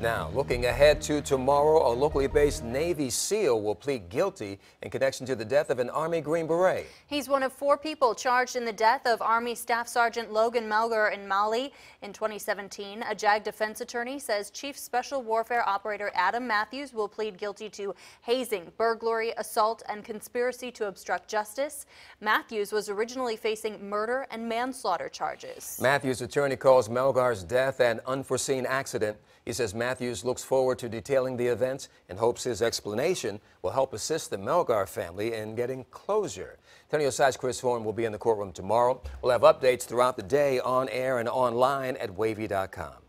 Now, looking ahead to tomorrow, a locally based Navy SEAL will plead guilty in connection to the death of an Army Green Beret. He's one of four people charged in the death of Army Staff Sergeant Logan Melgar in Mali in 2017. A JAG defense attorney says Chief Special Warfare Operator Adam Matthews will plead guilty to hazing, burglary, assault, and conspiracy to obstruct justice. Matthews was originally facing murder and manslaughter charges. Matthews' attorney calls Melgar's death an unforeseen accident. He says Matthews looks forward to detailing the events and hopes his explanation will help assist the Melgar family in getting closure. 10 Side's Chris Horn will be in the courtroom tomorrow. We'll have updates throughout the day on air and online at wavy.com.